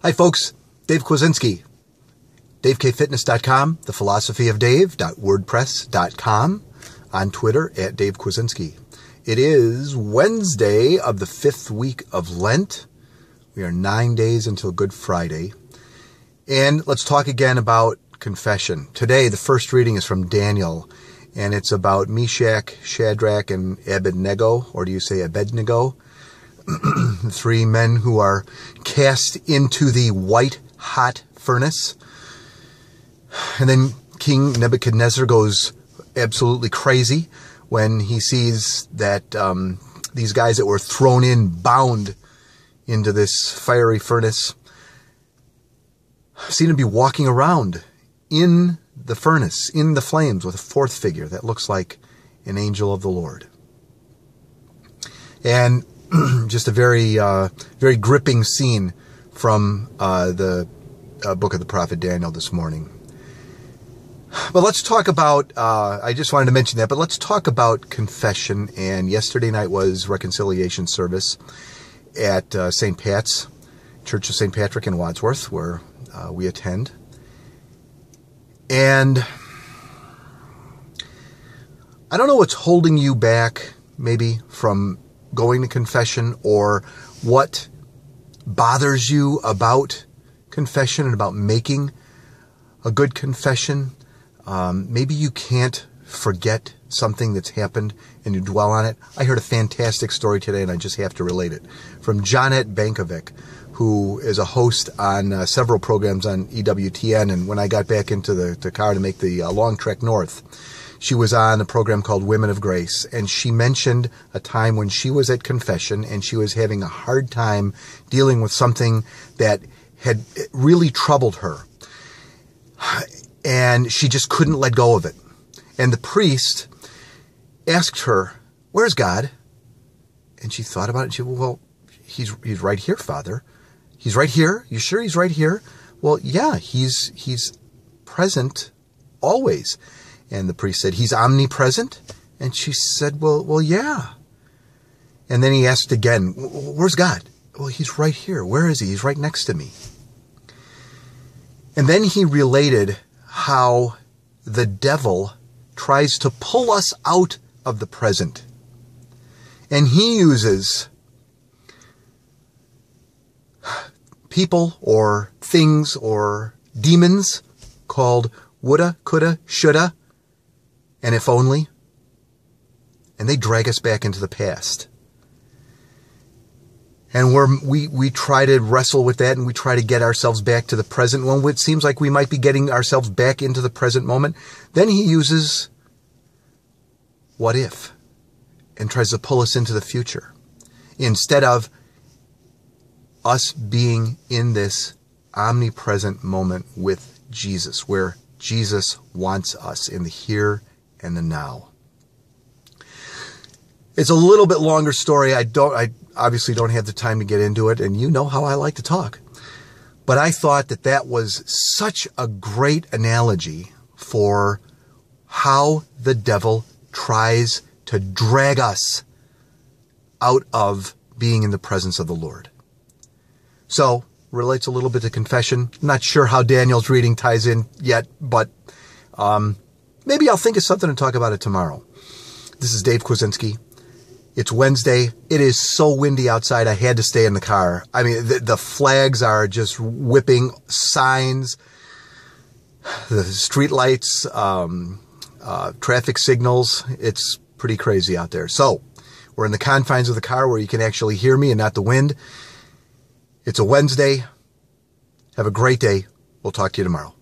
Hi, folks. Dave Kwiecinski. DaveKFitness.com, the philosophy of Dave.wordpress.com, on Twitter at Dave Kwiecinski. It is Wednesday of the fifth week of Lent. We are nine days until Good Friday. And let's talk again about confession. Today, the first reading is from Daniel, and it's about Meshach, Shadrach, and Abednego, or do you say Abednego? three men who are cast into the white hot furnace. And then King Nebuchadnezzar goes absolutely crazy when he sees that um, these guys that were thrown in, bound into this fiery furnace, seem to be walking around in the furnace, in the flames, with a fourth figure that looks like an angel of the Lord. And just a very, uh, very gripping scene from uh, the uh, book of the prophet Daniel this morning. But let's talk about, uh, I just wanted to mention that, but let's talk about confession. And yesterday night was reconciliation service at uh, St. Pat's, Church of St. Patrick in Wadsworth, where uh, we attend. And I don't know what's holding you back, maybe, from going to confession or what bothers you about confession and about making a good confession. Um, maybe you can't forget something that's happened and you dwell on it. I heard a fantastic story today and I just have to relate it from Johnnette Benkovic, who is a host on uh, several programs on EWTN. And when I got back into the, the car to make the uh, long trek north, she was on a program called Women of Grace, and she mentioned a time when she was at confession and she was having a hard time dealing with something that had really troubled her. And she just couldn't let go of it. And the priest asked her, Where's God? And she thought about it. And she said, Well, he's, he's right here, Father. He's right here. You sure he's right here? Well, yeah, he's, he's present always. And the priest said, He's omnipresent? And she said, Well, well, yeah. And then he asked again, Where's God? Well, he's right here. Where is he? He's right next to me. And then he related how the devil tries to pull us out of the present. And he uses people or things or demons called woulda, coulda, shoulda, and if only. And they drag us back into the past. And we're, we, we try to wrestle with that and we try to get ourselves back to the present when it seems like we might be getting ourselves back into the present moment. Then he uses what if and tries to pull us into the future instead of us being in this omnipresent moment with Jesus, where Jesus wants us in the here and the now. It's a little bit longer story. I don't, I obviously don't have the time to get into it, and you know how I like to talk. But I thought that that was such a great analogy for how the devil tries to drag us out of being in the presence of the Lord. So, relates a little bit to confession. Not sure how Daniel's reading ties in yet, but um, maybe I'll think of something to talk about it tomorrow. This is Dave Kwiecinski. It's Wednesday. It is so windy outside. I had to stay in the car. I mean, the, the flags are just whipping signs, the street lights, um, uh, traffic signals. It's pretty crazy out there. So we're in the confines of the car where you can actually hear me and not the wind. It's a Wednesday. Have a great day. We'll talk to you tomorrow.